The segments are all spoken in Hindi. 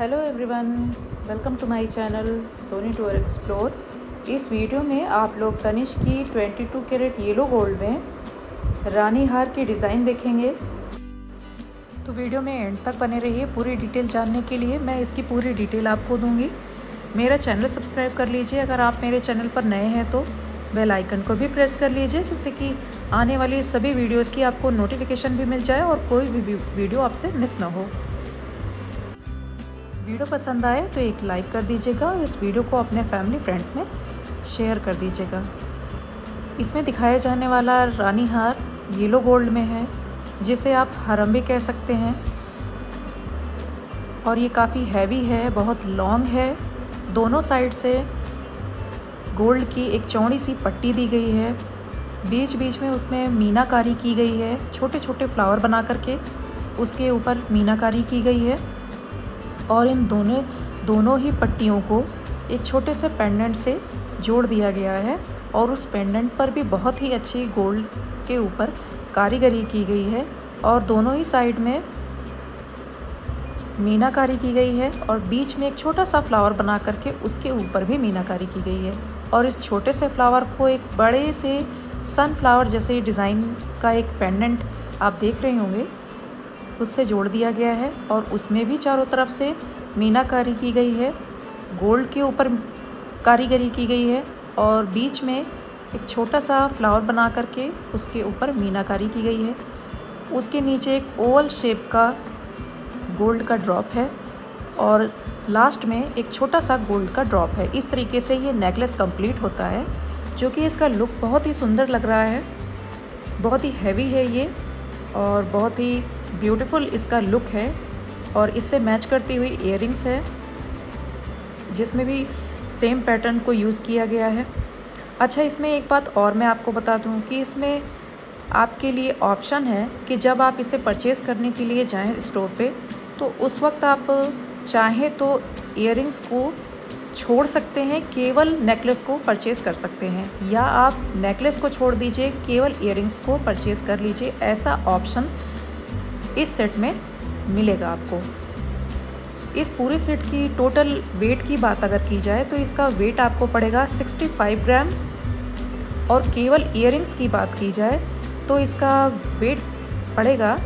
Hello everyone welcome to my channel Soni tour explore इस वीडियो में आप लोग तनिष की 22 कैरेट येलो गोल्ड में रानी हार की डिज़ाइन देखेंगे। तो वीडियो में एंड तक बने रहिए, पूरी डिटेल जानने के लिए मैं इसकी पूरी डिटेल आपको दूँगी। मेरा चैनल सब्सक्राइब कर लीजिए, अगर आप मेरे चैनल पर नए हैं तो बेल आइकन को भी प्रेस कर लीजिए, जिससे कि आने वाली सभी वीडियोज़ की आपको नोटिफिकेशन भी मिल जाए और कोई भी वीडियो आपसे मिस ना हो। वीडियो पसंद आए तो एक लाइक कर दीजिएगा और इस वीडियो को अपने फैमिली फ्रेंड्स में शेयर कर दीजिएगा। इसमें दिखाया जाने वाला रानी हार येलो गोल्ड में है, जिसे आप हरम भी कह सकते हैं। और ये काफ़ी हैवी है, बहुत लॉन्ग है। दोनों साइड से गोल्ड की एक चौड़ी सी पट्टी दी गई है। बीच बीच में उसमें मीनाकारी की गई है छोटे छोटे फ्लावर बना करके उसके ऊपर मीनाकारी की गई है। और इन दोनों दोनों ही पट्टियों को एक छोटे से पेंडेंट से जोड़ दिया गया है और उस पेंडेंट पर भी बहुत ही अच्छी गोल्ड के ऊपर कारीगरी की गई है और दोनों ही साइड में मीनाकारी की गई है और बीच में एक छोटा सा फ्लावर बना करके उसके ऊपर भी मीनाकारी की गई है और इस छोटे से फ्लावर को एक बड़े से सनफ्लावर जैसे डिज़ाइन का एक पेंडेंट आप देख रहे होंगे उससे जोड़ दिया गया है और उसमें भी चारों तरफ़ से मीनाकारी की गई है। गोल्ड के ऊपर कारीगरी की गई है और बीच में एक छोटा सा फ्लावर बना करके उसके ऊपर मीनाकारी की गई है। उसके नीचे एक ओवल शेप का गोल्ड का ड्रॉप है और लास्ट में एक छोटा सा गोल्ड का ड्रॉप है। इस तरीके से ये नेकलेस कंप्लीट होता है, जो कि इसका लुक बहुत ही सुंदर लग रहा है। बहुत ही हैवी है ये और बहुत ही ब्यूटीफुल इसका लुक है और इससे मैच करती हुई इयर है, जिसमें भी सेम पैटर्न को यूज़ किया गया है। अच्छा इसमें एक बात और मैं आपको बता दूँ कि इसमें आपके लिए ऑप्शन है कि जब आप इसे परचेज़ करने के लिए जाएँ स्टोर पे तो उस वक्त आप चाहें तो इयर को छोड़ सकते हैं, केवल नेकलेस को परचेज़ कर सकते हैं। या आप नेकलेस को छोड़ दीजिए, केवल इयर को परचेज़ कर लीजिए, ऐसा ऑप्शन इस सेट में मिलेगा आपको। इस पूरे सेट की टोटल वेट की बात अगर की जाए तो इसका वेट आपको पड़ेगा 65 ग्राम। और केवल इयर की बात की जाए तो इसका वेट पड़ेगा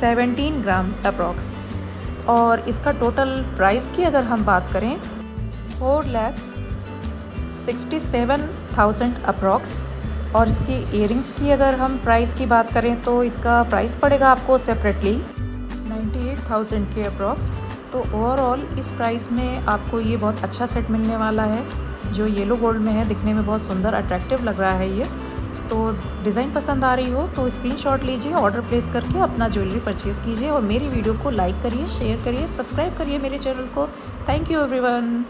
17 ग्राम अप्रॉक्स और इसका टोटल प्राइस की अगर हम बात करें four lakhs sixty seven thousand approx और इसकी इयरिंग्स की अगर हम प्राइस की बात करें तो इसका प्राइस पड़ेगा आपको सेपरेटली 98,000 के अप्रॉक्स तो ओवरऑल इस प्राइस में आपको ये बहुत अच्छा सेट मिलने वाला है जो येलो गोल्ड में है दिखने में बहुत सुंदर अट्रैक्टिव लग रहा है ये। तो डिज़ाइन पसंद आ रही हो तो स्क्रीनशॉट लीजिए ऑर्डर प्लेस करके अपना ज्वेलरी परचेज़ कीजिए और मेरी वीडियो को लाइक करिए शेयर करिए सब्सक्राइब करिए मेरे चैनल को। Thank you everyone